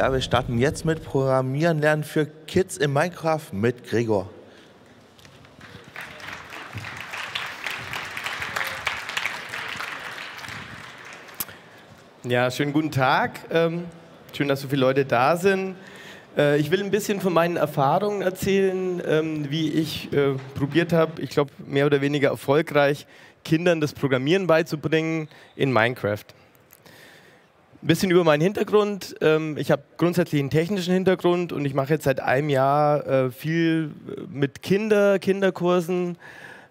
Ja, wir starten jetzt mit Programmieren lernen für Kids in Minecraft mit Gregor. Ja, schönen guten Tag. Ähm, schön, dass so viele Leute da sind. Äh, ich will ein bisschen von meinen Erfahrungen erzählen, ähm, wie ich äh, probiert habe, ich glaube mehr oder weniger erfolgreich, Kindern das Programmieren beizubringen in Minecraft. Ein bisschen über meinen Hintergrund. Ähm, ich habe grundsätzlich einen technischen Hintergrund und ich mache jetzt seit einem Jahr äh, viel mit Kinder, Kinderkursen.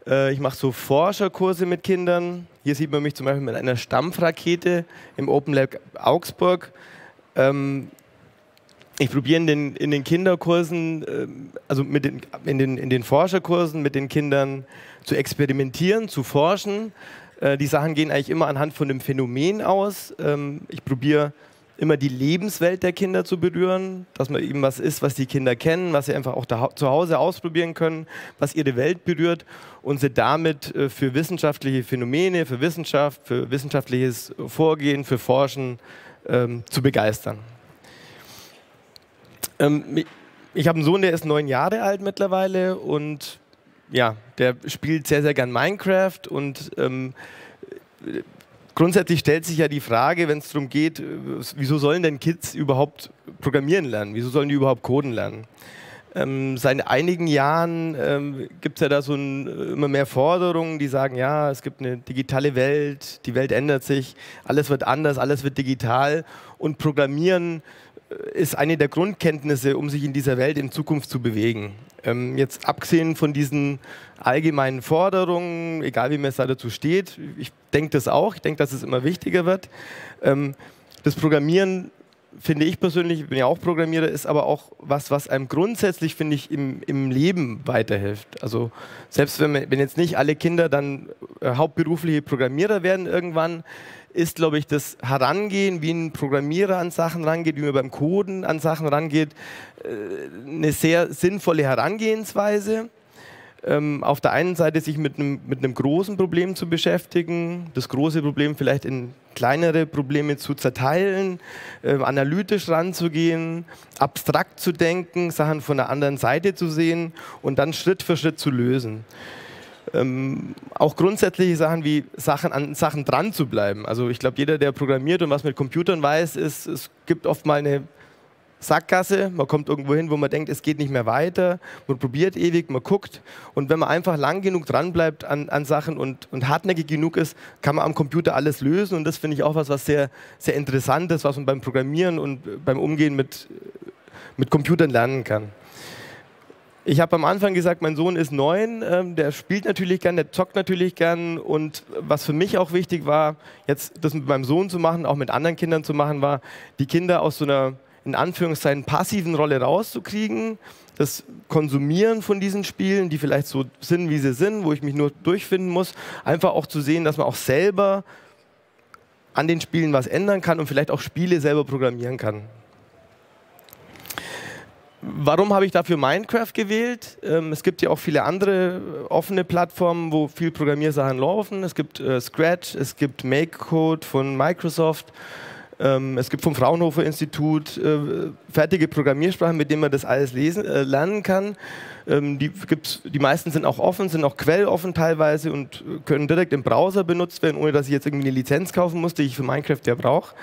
Äh, ich mache so Forscherkurse mit Kindern. Hier sieht man mich zum Beispiel mit einer Stampfrakete im Open Lab Augsburg. Ähm, ich probiere in den, in den Kinderkursen, ähm, also mit den, in, den, in den Forscherkursen mit den Kindern zu experimentieren, zu forschen äh, die Sachen gehen eigentlich immer anhand von einem Phänomen aus. Ähm, ich probiere immer die Lebenswelt der Kinder zu berühren, dass man eben was ist, was die Kinder kennen, was sie einfach auch zu Hause ausprobieren können, was ihre Welt berührt und sie damit äh, für wissenschaftliche Phänomene, für Wissenschaft, für wissenschaftliches Vorgehen, für Forschen ähm, zu begeistern. Ähm, ich habe einen Sohn, der ist neun Jahre alt mittlerweile und ja, der spielt sehr, sehr gern Minecraft und ähm, grundsätzlich stellt sich ja die Frage, wenn es darum geht, wieso sollen denn Kids überhaupt programmieren lernen? Wieso sollen die überhaupt coden lernen? Ähm, seit einigen Jahren ähm, gibt es ja da so ein, immer mehr Forderungen, die sagen, ja, es gibt eine digitale Welt, die Welt ändert sich, alles wird anders, alles wird digital und Programmieren ist eine der Grundkenntnisse, um sich in dieser Welt in Zukunft zu bewegen. Ähm, jetzt abgesehen von diesen allgemeinen Forderungen, egal wie man es da dazu steht, ich denke das auch, ich denke, dass es immer wichtiger wird. Ähm, das Programmieren finde ich persönlich, ich bin ja auch Programmierer, ist aber auch was, was einem grundsätzlich, finde ich, im, im Leben weiterhilft. Also selbst wenn, wenn jetzt nicht alle Kinder dann äh, hauptberufliche Programmierer werden irgendwann, ist, glaube ich, das Herangehen, wie ein Programmierer an Sachen rangeht, wie man beim Coden an Sachen rangeht, äh, eine sehr sinnvolle Herangehensweise. Ähm, auf der einen Seite sich mit einem, mit einem großen Problem zu beschäftigen, das große Problem vielleicht in kleinere Probleme zu zerteilen, äh, analytisch ranzugehen, abstrakt zu denken, Sachen von der anderen Seite zu sehen und dann Schritt für Schritt zu lösen. Ähm, auch grundsätzliche Sachen wie Sachen an Sachen dran zu bleiben. Also ich glaube, jeder, der programmiert und was mit Computern weiß, ist, es gibt oft mal eine Sackgasse, man kommt irgendwo hin, wo man denkt, es geht nicht mehr weiter, man probiert ewig, man guckt und wenn man einfach lang genug dran bleibt an, an Sachen und, und hartnäckig genug ist, kann man am Computer alles lösen und das finde ich auch was, was sehr, sehr interessant ist, was man beim Programmieren und beim Umgehen mit, mit Computern lernen kann. Ich habe am Anfang gesagt, mein Sohn ist neun, ähm, der spielt natürlich gern, der zockt natürlich gern. Und was für mich auch wichtig war, jetzt das mit meinem Sohn zu machen, auch mit anderen Kindern zu machen, war, die Kinder aus so einer in Anführungszeichen passiven Rolle rauszukriegen, das Konsumieren von diesen Spielen, die vielleicht so sind, wie sie sind, wo ich mich nur durchfinden muss, einfach auch zu sehen, dass man auch selber an den Spielen was ändern kann und vielleicht auch Spiele selber programmieren kann. Warum habe ich dafür Minecraft gewählt? Ähm, es gibt ja auch viele andere offene Plattformen, wo viel Programmiersachen laufen. Es gibt äh, Scratch, es gibt MakeCode von Microsoft. Ähm, es gibt vom Fraunhofer Institut äh, fertige Programmiersprachen, mit denen man das alles lesen, äh, lernen kann. Ähm, die, gibt's, die meisten sind auch offen, sind auch quelloffen teilweise und können direkt im Browser benutzt werden, ohne dass ich jetzt irgendwie eine Lizenz kaufen muss, die ich für Minecraft ja brauche.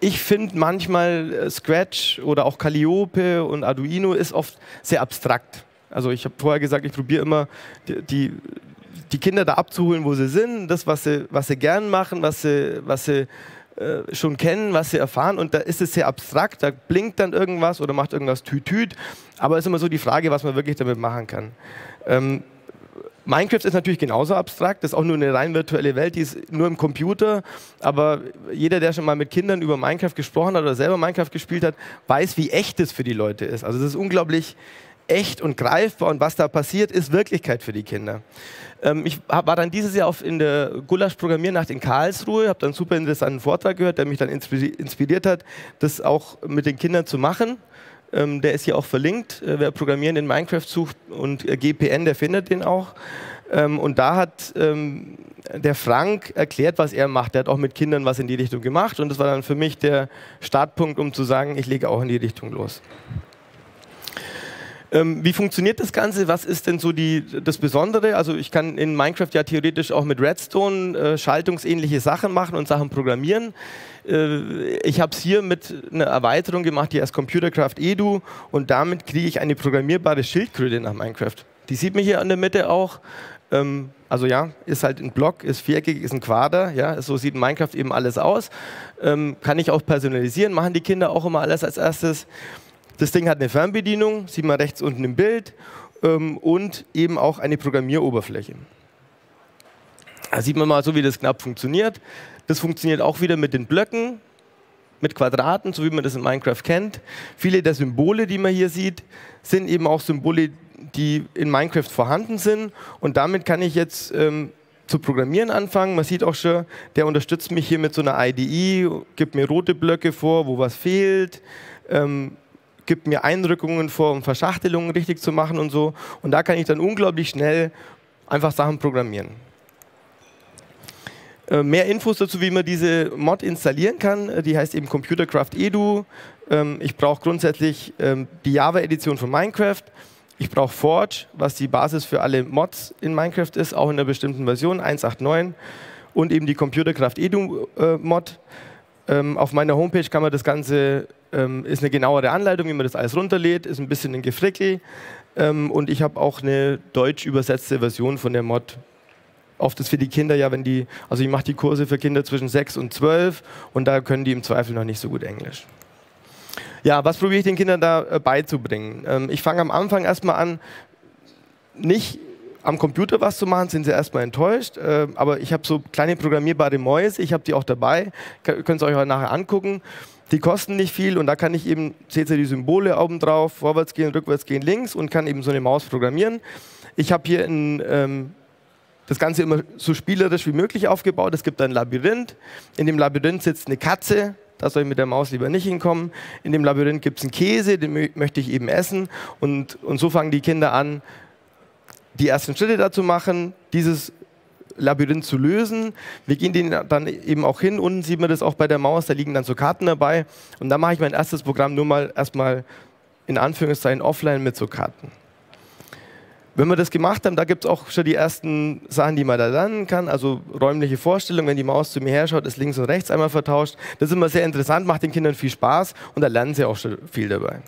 Ich finde manchmal äh, Scratch oder auch Calliope und Arduino ist oft sehr abstrakt. Also ich habe vorher gesagt, ich probiere immer die, die, die Kinder da abzuholen, wo sie sind, das, was sie, was sie gern machen, was sie, was sie äh, schon kennen, was sie erfahren. Und da ist es sehr abstrakt, da blinkt dann irgendwas oder macht irgendwas Tütüt. Aber es ist immer so die Frage, was man wirklich damit machen kann. Ähm, Minecraft ist natürlich genauso abstrakt, das ist auch nur eine rein virtuelle Welt, die ist nur im Computer, aber jeder, der schon mal mit Kindern über Minecraft gesprochen hat oder selber Minecraft gespielt hat, weiß, wie echt es für die Leute ist. Also es ist unglaublich echt und greifbar und was da passiert, ist Wirklichkeit für die Kinder. Ähm, ich war dann dieses Jahr auf in der Gulasch Programmiernacht in Karlsruhe, habe dann einen super interessanten Vortrag gehört, der mich dann inspiriert hat, das auch mit den Kindern zu machen. Ähm, der ist hier auch verlinkt. Äh, wer Programmieren in Minecraft sucht und äh, GPN, der findet den auch. Ähm, und da hat ähm, der Frank erklärt, was er macht. Der hat auch mit Kindern was in die Richtung gemacht. Und das war dann für mich der Startpunkt, um zu sagen, ich lege auch in die Richtung los. Ähm, wie funktioniert das Ganze? Was ist denn so die, das Besondere? Also ich kann in Minecraft ja theoretisch auch mit Redstone äh, schaltungsähnliche Sachen machen und Sachen programmieren. Äh, ich habe es hier mit einer Erweiterung gemacht, die heißt Computercraft Edu und damit kriege ich eine programmierbare Schildkröte nach Minecraft. Die sieht man hier an der Mitte auch. Ähm, also ja, ist halt ein Block, ist viereckig, ist ein Quader. Ja, so sieht Minecraft eben alles aus. Ähm, kann ich auch personalisieren, machen die Kinder auch immer alles als erstes. Das Ding hat eine Fernbedienung, sieht man rechts unten im Bild, ähm, und eben auch eine Programmieroberfläche. Da sieht man mal so, wie das knapp funktioniert. Das funktioniert auch wieder mit den Blöcken, mit Quadraten, so wie man das in Minecraft kennt. Viele der Symbole, die man hier sieht, sind eben auch Symbole, die in Minecraft vorhanden sind. Und damit kann ich jetzt ähm, zu programmieren anfangen. Man sieht auch schon, der unterstützt mich hier mit so einer IDE, gibt mir rote Blöcke vor, wo was fehlt. Ähm, gibt mir Einrückungen vor, um Verschachtelungen richtig zu machen und so. Und da kann ich dann unglaublich schnell einfach Sachen programmieren. Äh, mehr Infos dazu, wie man diese Mod installieren kann, äh, die heißt eben Computercraft Edu. Ähm, ich brauche grundsätzlich ähm, die Java-Edition von Minecraft. Ich brauche Forge, was die Basis für alle Mods in Minecraft ist, auch in einer bestimmten Version, 1.8.9. Und eben die Computercraft Edu äh. Ähm, auf meiner Homepage kann man das Ganze ähm, ist eine genauere Anleitung, wie man das alles runterlädt, ist ein bisschen ein Gefrickel. Ähm, und ich habe auch eine deutsch übersetzte Version von der Mod. Oft ist für die Kinder ja, wenn die, also ich mache die Kurse für Kinder zwischen 6 und 12 und da können die im Zweifel noch nicht so gut Englisch. Ja, was probiere ich den Kindern da äh, beizubringen? Ähm, ich fange am Anfang erstmal an, nicht am Computer was zu machen, sind sie erstmal enttäuscht. Äh, aber ich habe so kleine programmierbare Mäuse, ich habe die auch dabei, könnt ihr euch auch nachher angucken. Die kosten nicht viel und da kann ich eben, seht ihr die Symbole oben drauf, vorwärts gehen, rückwärts gehen, links und kann eben so eine Maus programmieren. Ich habe hier ein, ähm, das Ganze immer so spielerisch wie möglich aufgebaut. Es gibt ein Labyrinth. In dem Labyrinth sitzt eine Katze. Da soll ich mit der Maus lieber nicht hinkommen. In dem Labyrinth gibt es einen Käse, den möchte ich eben essen. Und, und so fangen die Kinder an, die ersten Schritte dazu machen, dieses Labyrinth zu lösen. Wir gehen den dann eben auch hin. Unten sieht man das auch bei der Maus, da liegen dann so Karten dabei. Und da mache ich mein erstes Programm nur mal erstmal in Anführungszeichen offline mit so Karten. Wenn wir das gemacht haben, da gibt es auch schon die ersten Sachen, die man da lernen kann. Also räumliche Vorstellung, wenn die Maus zu mir herschaut, ist links und rechts einmal vertauscht. Das ist immer sehr interessant, macht den Kindern viel Spaß und da lernen sie auch schon viel dabei.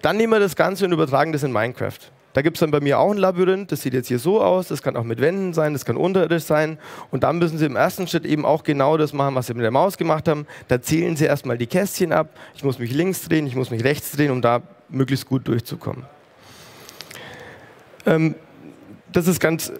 Dann nehmen wir das Ganze und übertragen das in Minecraft. Da gibt es dann bei mir auch ein Labyrinth, das sieht jetzt hier so aus, das kann auch mit Wänden sein, das kann unterirdisch sein. Und dann müssen Sie im ersten Schritt eben auch genau das machen, was Sie mit der Maus gemacht haben. Da zählen Sie erstmal die Kästchen ab. Ich muss mich links drehen, ich muss mich rechts drehen, um da möglichst gut durchzukommen. Ähm, das ist ganz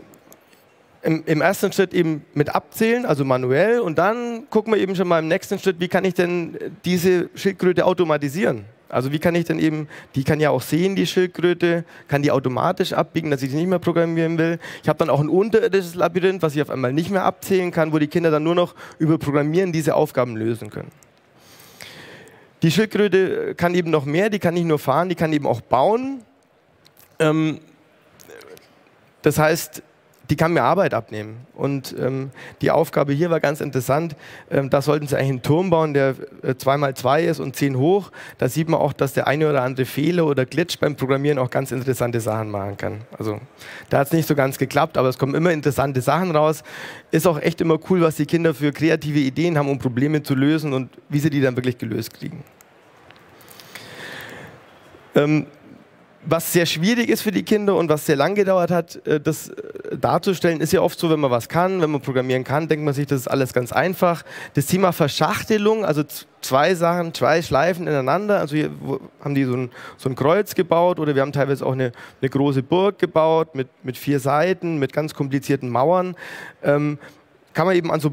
im, im, ersten Schritt eben mit abzählen, also manuell. Und dann gucken wir eben schon mal im nächsten Schritt, wie kann ich denn diese Schildkröte automatisieren? Also wie kann ich denn eben, die kann ja auch sehen, die Schildkröte, kann die automatisch abbiegen, dass ich sie nicht mehr programmieren will. Ich habe dann auch ein unterirdisches Labyrinth, was ich auf einmal nicht mehr abzählen kann, wo die Kinder dann nur noch über Programmieren diese Aufgaben lösen können. Die Schildkröte kann eben noch mehr, die kann nicht nur fahren, die kann eben auch bauen. Ähm, das heißt, die kann mir Arbeit abnehmen. Und ähm, die Aufgabe hier war ganz interessant. Ähm, da sollten sie eigentlich einen Turm bauen, der äh, 2x2 ist und 10 hoch. Da sieht man auch, dass der eine oder andere Fehler oder Glitch beim Programmieren auch ganz interessante Sachen machen kann. Also da hat es nicht so ganz geklappt, aber es kommen immer interessante Sachen raus. Ist auch echt immer cool, was die Kinder für kreative Ideen haben, um Probleme zu lösen und wie sie die dann wirklich gelöst kriegen. Ähm, was sehr schwierig ist für die Kinder und was sehr lang gedauert hat, äh, das äh, darzustellen, ist ja oft so, wenn man was kann, wenn man programmieren kann, denkt man sich, das ist alles ganz einfach. Das Thema Verschachtelung, also zwei Sachen, zwei Schleifen ineinander, also hier haben die so ein, so ein Kreuz gebaut oder wir haben teilweise auch eine, eine große Burg gebaut mit, mit vier Seiten, mit ganz komplizierten Mauern. Ähm, kann man eben an so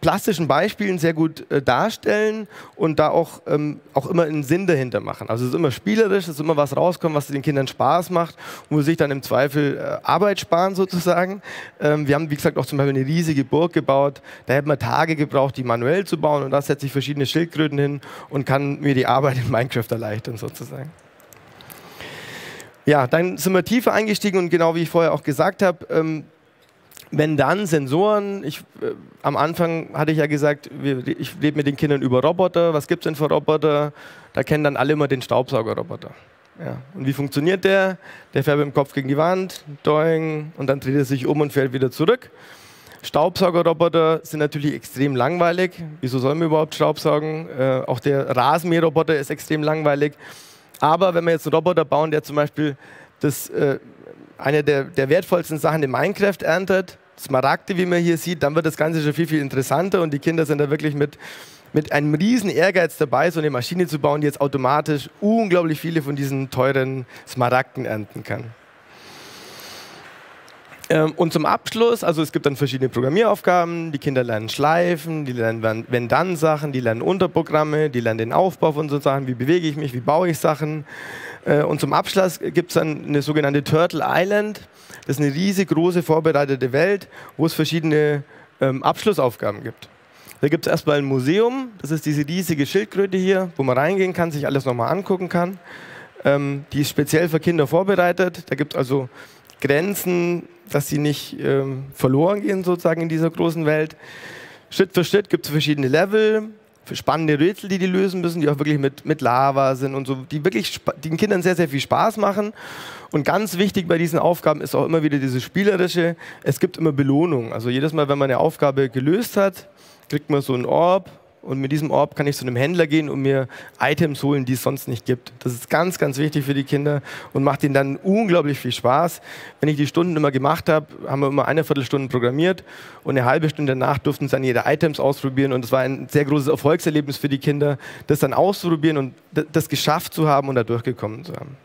plastischen Beispielen sehr gut äh, darstellen und da auch, ähm, auch immer einen Sinn dahinter machen. Also es ist immer spielerisch, es ist immer was rauskommt, was den Kindern Spaß macht und wo sie sich dann im Zweifel äh, Arbeit sparen sozusagen. Ähm, wir haben, wie gesagt, auch zum Beispiel eine riesige Burg gebaut. Da hätten wir Tage gebraucht, die manuell zu bauen und da setze ich verschiedene Schildkröten hin und kann mir die Arbeit in Minecraft erleichtern sozusagen. Ja, dann sind wir tiefer eingestiegen und genau wie ich vorher auch gesagt habe, ähm, wenn dann Sensoren, ich, äh, am Anfang hatte ich ja gesagt, wir, ich rede mit den Kindern über Roboter, was gibt es denn für Roboter? Da kennen dann alle immer den Staubsaugerroboter. Ja. Und wie funktioniert der? Der fährt mit dem Kopf gegen die Wand, doing, und dann dreht er sich um und fährt wieder zurück. Staubsaugerroboter sind natürlich extrem langweilig. Wieso sollen wir überhaupt Staubsaugen? Äh, auch der Rasenmäherroboter ist extrem langweilig. Aber wenn wir jetzt einen Roboter bauen, der zum Beispiel das, äh, eine der, der wertvollsten Sachen in Minecraft erntet, Smaragde, wie man hier sieht, dann wird das Ganze schon viel, viel interessanter und die Kinder sind da wirklich mit, mit einem riesen Ehrgeiz dabei, so eine Maschine zu bauen, die jetzt automatisch unglaublich viele von diesen teuren Smaragden ernten kann. Ähm, und zum Abschluss, also es gibt dann verschiedene Programmieraufgaben, die Kinder lernen Schleifen, die lernen Wenn-Dann-Sachen, die lernen Unterprogramme, die lernen den Aufbau von so Sachen, wie bewege ich mich, wie baue ich Sachen. Äh, und zum Abschluss gibt es dann eine sogenannte Turtle Island. Das ist eine riesig große vorbereitete Welt, wo es verschiedene ähm, Abschlussaufgaben gibt. Da gibt es erstmal ein Museum, das ist diese riesige Schildkröte hier, wo man reingehen kann, sich alles nochmal angucken kann. Ähm, die ist speziell für Kinder vorbereitet. Da gibt es also Grenzen, dass sie nicht ähm, verloren gehen sozusagen in dieser großen Welt. Schritt für Schritt gibt es verschiedene Level, spannende Rätsel, die die lösen müssen, die auch wirklich mit, mit Lava sind und so, die wirklich den Kindern sehr, sehr viel Spaß machen. Und ganz wichtig bei diesen Aufgaben ist auch immer wieder dieses Spielerische. Es gibt immer Belohnung. Also jedes Mal, wenn man eine Aufgabe gelöst hat, kriegt man so einen Orb und mit diesem Orb kann ich zu einem Händler gehen und mir Items holen, die es sonst nicht gibt. Das ist ganz, ganz wichtig für die Kinder und macht ihnen dann unglaublich viel Spaß. Wenn ich die Stunden immer gemacht habe, haben wir immer eine Viertelstunde programmiert und eine halbe Stunde danach durften sie dann ihre Items ausprobieren und es war ein sehr großes Erfolgserlebnis für die Kinder, das dann auszuprobieren und das geschafft zu haben und da durchgekommen zu haben.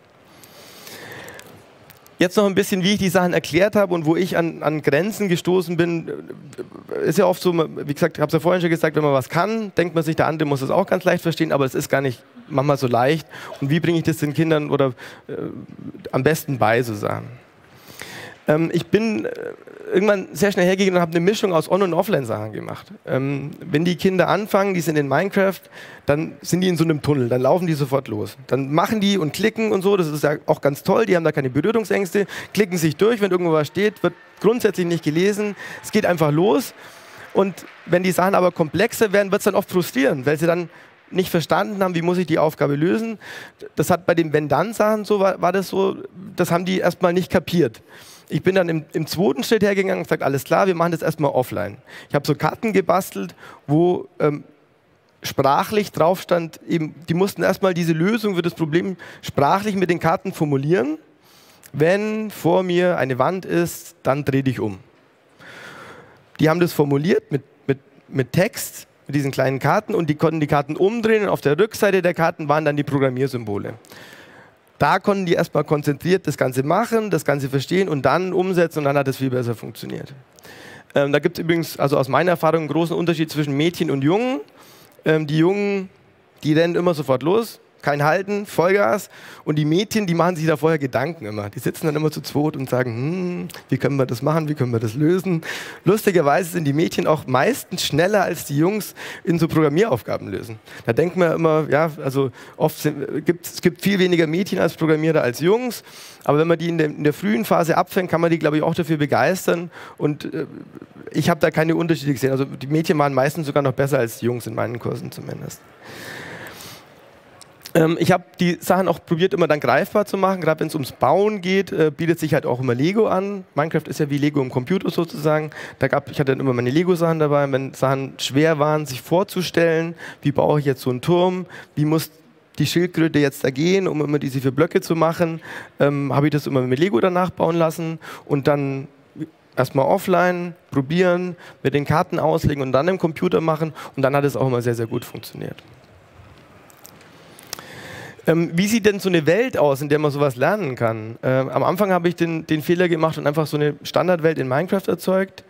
Jetzt noch ein bisschen, wie ich die Sachen erklärt habe und wo ich an, an Grenzen gestoßen bin. Ist ja oft so, wie gesagt, ich habe es ja vorhin schon gesagt, wenn man was kann, denkt man sich, der andere muss es auch ganz leicht verstehen, aber es ist gar nicht manchmal so leicht. Und wie bringe ich das den Kindern oder äh, am besten bei, so Sachen? Ähm, ich bin äh, irgendwann sehr schnell hergegangen und habe eine Mischung aus On- und Offline-Sachen gemacht. Ähm, wenn die Kinder anfangen, die sind in Minecraft, dann sind die in so einem Tunnel, dann laufen die sofort los. Dann machen die und klicken und so, das ist ja auch ganz toll, die haben da keine Berührungsängste, klicken sich durch, wenn irgendwo was steht, wird grundsätzlich nicht gelesen, es geht einfach los. Und wenn die Sachen aber komplexer werden, wird es dann oft frustrierend, weil sie dann nicht verstanden haben, wie muss ich die Aufgabe lösen. Das hat bei den Wenn-Dann-Sachen so, war, war das so, das haben die erstmal nicht kapiert ich bin dann im, im, zweiten Schritt hergegangen und gesagt, alles klar, wir machen das erstmal offline. Ich habe so Karten gebastelt, wo ähm, sprachlich drauf stand, eben, die mussten erstmal diese Lösung für das Problem sprachlich mit den Karten formulieren. Wenn vor mir eine Wand ist, dann dreh dich um. Die haben das formuliert mit, mit, mit Text, mit diesen kleinen Karten und die konnten die Karten umdrehen und auf der Rückseite der Karten waren dann die Programmiersymbole. Da konnten die erstmal konzentriert das Ganze machen, das Ganze verstehen und dann umsetzen und dann hat es viel besser funktioniert. Ähm, da gibt es übrigens, also aus meiner Erfahrung, einen großen Unterschied zwischen Mädchen und Jungen. Ähm, die Jungen, die rennen immer sofort los, kein Halten, Vollgas. Und die Mädchen, die machen sich da vorher Gedanken immer. Die sitzen dann immer zu zweit und sagen, hm, wie können wir das machen, wie können wir das lösen. Lustigerweise sind die Mädchen auch meistens schneller als die Jungs in so Programmieraufgaben lösen. Da denkt man immer, ja, also oft sind, gibt es gibt viel weniger Mädchen als Programmierer als Jungs. Aber wenn man die in der, in der frühen Phase abfängt, kann man die, glaube ich, auch dafür begeistern. Und äh, ich habe da keine Unterschiede gesehen. Also die Mädchen waren meistens sogar noch besser als die Jungs in meinen Kursen zumindest. Ähm, ich habe die Sachen auch probiert, immer dann greifbar zu machen. Gerade wenn es ums Bauen geht, äh, bietet sich halt auch immer Lego an. Minecraft ist ja wie Lego im Computer sozusagen. Da gab, ich hatte dann immer meine Lego-Sachen dabei. Wenn Sachen schwer waren, sich vorzustellen, wie baue ich jetzt so einen Turm, wie muss die Schildkröte jetzt da gehen, um immer diese vier Blöcke zu machen, ähm, habe ich das immer mit Lego danach bauen lassen und dann erstmal offline probieren, mit den Karten auslegen und dann im Computer machen und dann hat es auch immer sehr, sehr gut funktioniert. Ähm, wie sieht denn so eine Welt aus, in der man sowas lernen kann? Ähm, am Anfang habe ich den, den Fehler gemacht und einfach so eine Standardwelt in Minecraft erzeugt,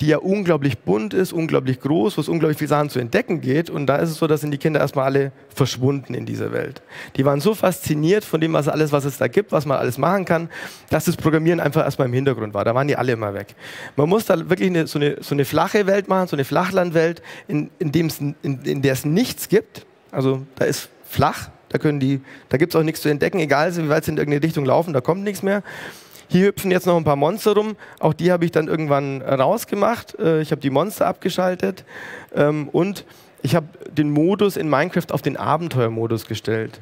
die ja unglaublich bunt ist, unglaublich groß, wo es unglaublich viele Sachen zu entdecken geht. Und da ist es so, dass sind die Kinder erstmal alle verschwunden in dieser Welt. Die waren so fasziniert von dem, was alles, was es da gibt, was man alles machen kann, dass das Programmieren einfach erstmal im Hintergrund war. Da waren die alle immer weg. Man muss da wirklich eine, so, eine, so eine flache Welt machen, so eine Flachlandwelt, in, in, in, in der es nichts gibt. Also da ist flach, Da, da gibt es auch nichts zu entdecken, egal wie weit sie in irgendeine Richtung laufen, da kommt nichts mehr. Hier hüpfen jetzt noch ein paar Monster rum. Auch die habe ich dann irgendwann rausgemacht. Äh, ich habe die Monster abgeschaltet ähm, und ich habe den Modus in Minecraft auf den Abenteuermodus gestellt.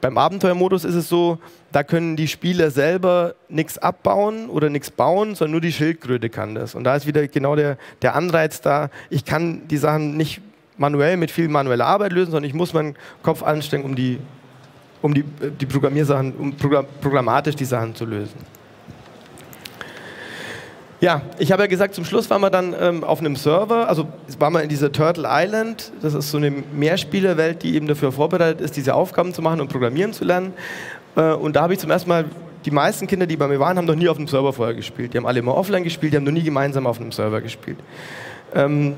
Beim Abenteuermodus ist es so, da können die Spieler selber nichts abbauen oder nichts bauen, sondern nur die Schildkröte kann das. Und da ist wieder genau der, der Anreiz da. Ich kann die Sachen nicht manuell mit viel manueller Arbeit lösen, sondern ich muss meinen Kopf anstrengen, um die, um die, äh, die Programmiersachen, um programmatisch die Sachen zu lösen. Ja, ich habe ja gesagt, zum Schluss waren wir dann ähm, auf einem Server, also waren wir in dieser Turtle Island, das ist so eine Mehrspielerwelt, die eben dafür vorbereitet ist, diese Aufgaben zu machen und programmieren zu lernen. Äh, und da habe ich zum ersten Mal, die meisten Kinder, die bei mir waren, haben noch nie auf einem Server vorher gespielt. Die haben alle immer offline gespielt, die haben noch nie gemeinsam auf einem Server gespielt. Ähm,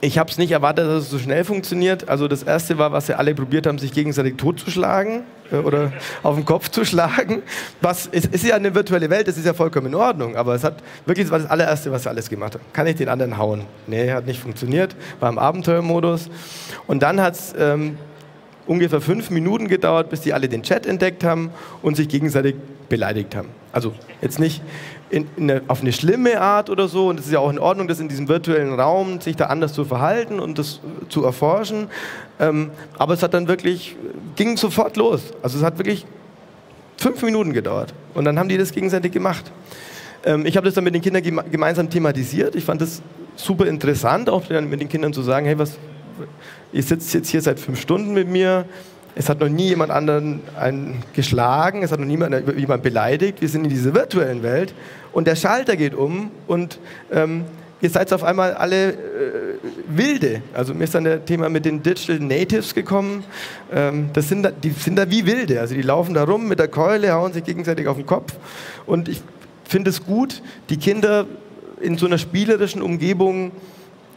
ich habe es nicht erwartet, dass es so schnell funktioniert. Also das Erste war, was sie alle probiert haben, sich gegenseitig totzuschlagen äh, oder auf den Kopf zu schlagen. Was ist, ist ja eine virtuelle Welt, das ist ja vollkommen in Ordnung. Aber es hat wirklich das war das allererste, was sie alles gemacht haben. Kann ich den anderen hauen? Nee, hat nicht funktioniert. War im Abenteuermodus. Und dann hat es ähm, ungefähr fünf Minuten gedauert, bis die alle den Chat entdeckt haben und sich gegenseitig beleidigt haben. Also jetzt nicht in, in eine, auf eine schlimme Art oder so. Und es ist ja auch in Ordnung, das in diesem virtuellen Raum sich da anders zu verhalten und das zu erforschen. Ähm, aber es hat dann wirklich, ging sofort los. Also es hat wirklich fünf Minuten gedauert. Und dann haben die das gegenseitig gemacht. Ähm, ich habe das dann mit den Kindern geme gemeinsam thematisiert. Ich fand das super interessant, auch mit den Kindern zu sagen, hey, was, ihr sitzt jetzt hier seit fünf Stunden mit mir, es hat noch nie jemand anderen einen geschlagen, es hat noch niemand jemand beleidigt. Wir sind in dieser virtuellen Welt und der Schalter geht um und ähm, ihr seid auf einmal alle äh, Wilde. Also mir ist dann das Thema mit den Digital Natives gekommen. Ähm, das sind da, die sind da wie Wilde. Also die laufen da rum mit der Keule, hauen sich gegenseitig auf den Kopf. Und ich finde es gut, die Kinder in so einer spielerischen Umgebung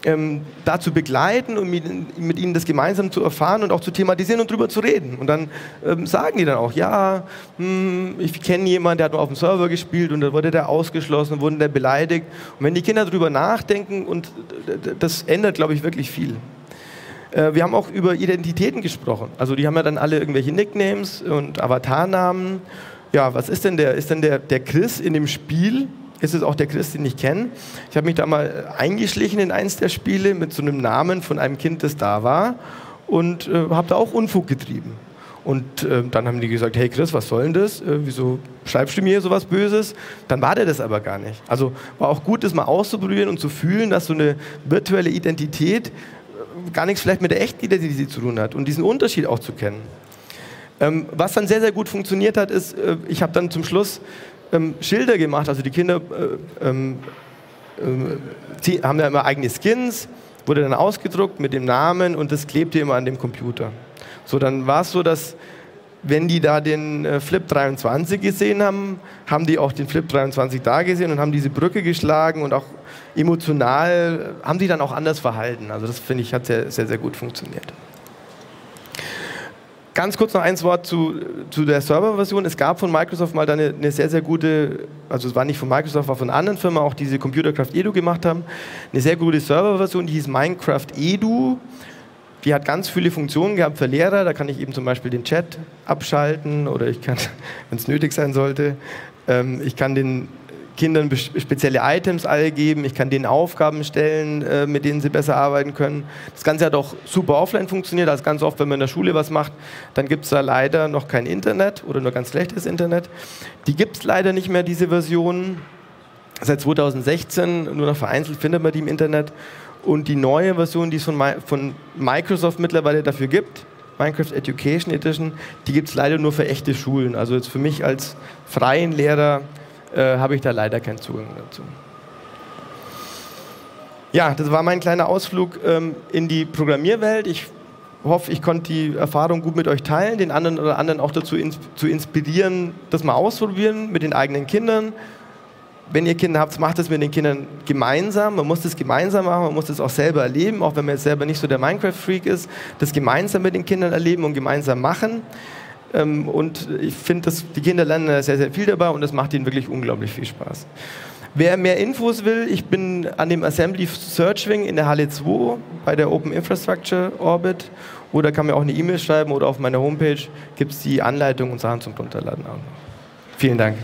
ähm, dazu begleiten und mit, mit, ihnen das gemeinsam zu erfahren und auch zu thematisieren und darüber zu reden. Und dann ähm, sagen die dann auch, ja, hm, ich kenne jemanden, der hat nur auf dem Server gespielt und da wurde der ausgeschlossen, wurde der beleidigt. Und wenn die Kinder darüber nachdenken, und das ändert, glaube ich, wirklich viel. Äh, wir haben auch über Identitäten gesprochen. Also die haben ja dann alle irgendwelche Nicknames und Avatarnamen. Ja, was ist denn der? Ist denn der, der Chris in dem Spiel? Ist es auch der Christ, den ich kenne. Ich habe mich da mal eingeschlichen in eins der Spiele mit so einem Namen von einem Kind, das da war und äh, habe da auch Unfug getrieben. Und äh, dann haben die gesagt, hey Chris, was soll denn das? Äh, wieso schreibst du mir sowas Böses? Dann war der das aber gar nicht. Also war auch gut, das mal auszuprobieren und zu fühlen, dass so eine virtuelle Identität äh, gar nichts vielleicht mit der echten Identität zu tun hat und diesen Unterschied auch zu kennen. Ähm, was dann sehr, sehr gut funktioniert hat, ist, äh, ich habe dann zum Schluss ähm, Schilder gemacht. Also die Kinder äh, ähm, äh, haben da immer eigene Skins, wurde dann ausgedruckt mit dem Namen und das klebte immer an dem Computer. So, dann war es so, dass wenn die da den äh, Flip 23 gesehen haben, haben die auch den Flip 23 da gesehen und haben diese Brücke geschlagen und auch emotional haben die dann auch anders verhalten. Also das finde ich hat sehr, sehr, sehr gut funktioniert. Ganz kurz noch eins Wort zu, zu der Serverversion. Es gab von Microsoft mal eine, eine, sehr, sehr gute, also es war nicht von Microsoft, war von anderen Firmen, auch diese Computercraft Edu gemacht haben, eine sehr gute Serverversion, die hieß Minecraft Edu. Die hat ganz viele Funktionen gehabt für Lehrer. Da kann ich eben zum Beispiel den Chat abschalten oder ich kann, wenn es nötig sein sollte, ähm, ich kann den Kindern spezielle Items alle geben, ich kann denen Aufgaben stellen, äh, mit denen sie besser arbeiten können. Das Ganze hat auch super offline funktioniert, also ganz oft, wenn man in der Schule was macht, dann gibt es da leider noch kein Internet oder nur ganz schlechtes Internet. Die gibt es leider nicht mehr, diese Version. Seit 2016, nur noch vereinzelt findet man die im Internet. Und die neue Version, die es von, von Microsoft mittlerweile dafür gibt, Minecraft Education Edition, die gibt es leider nur für echte Schulen. Also jetzt für mich als freien Lehrer äh, habe ich da leider keinen Zugang dazu. Ja, das war mein kleiner Ausflug ähm, in die Programmierwelt. Ich hoffe, ich konnte die Erfahrung gut mit euch teilen, den anderen oder anderen auch dazu ins zu inspirieren, das mal ausprobieren mit den eigenen Kindern. Wenn ihr Kinder habt, macht es mit den Kindern gemeinsam. Man muss das gemeinsam machen, man muss das auch selber erleben, auch wenn man jetzt selber nicht so der Minecraft-Freak ist. Das gemeinsam mit den Kindern erleben und gemeinsam machen. Ähm, und ich finde, die Kinder lernen sehr, sehr viel dabei und das macht ihnen wirklich unglaublich viel Spaß. Wer mehr Infos will, ich bin an dem Assembly Searchwing in der Halle 2 bei der Open Infrastructure Orbit oder kann mir auch eine E-Mail schreiben oder auf meiner Homepage gibt es die Anleitung und Sachen zum Runterladen. Vielen Dank.